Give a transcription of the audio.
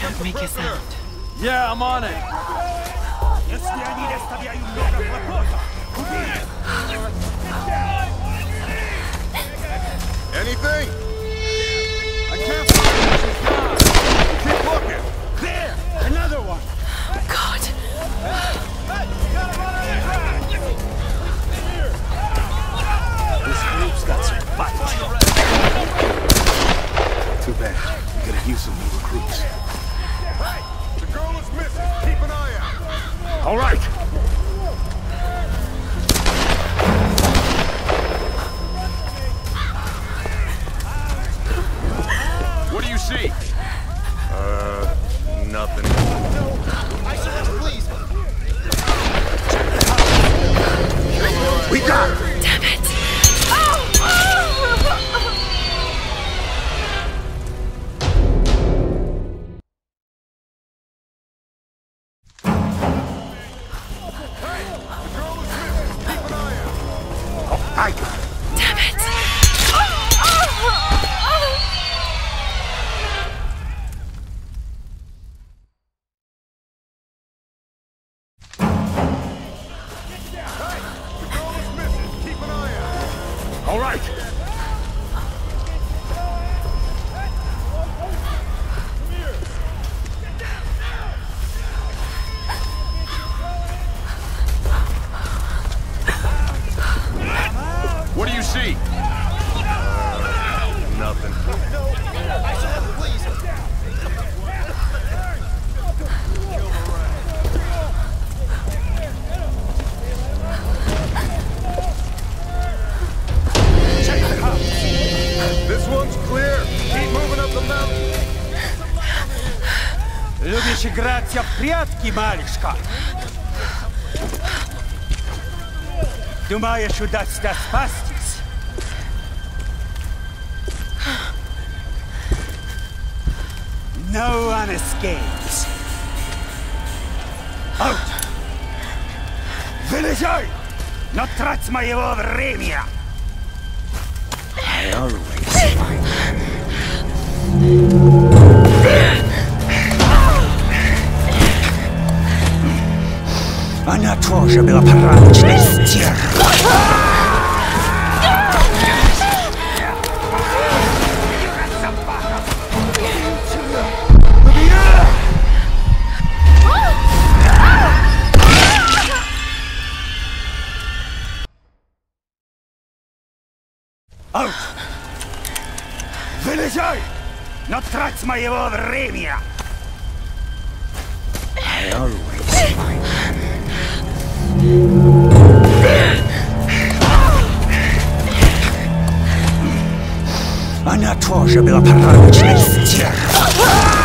Don't make a sound. Yeah, I'm on it. All right. What do you see? All right. Любишь играться в прятки, малышка? Думаешь, удастся спастись? No one escapes. Out! Вылезай! Но трать моего времени! I always find тоже была порядочной стервой. Аут! Вылезай! Но трать моего времени! I always find Она тоже была порядочной стервой.